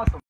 awesome.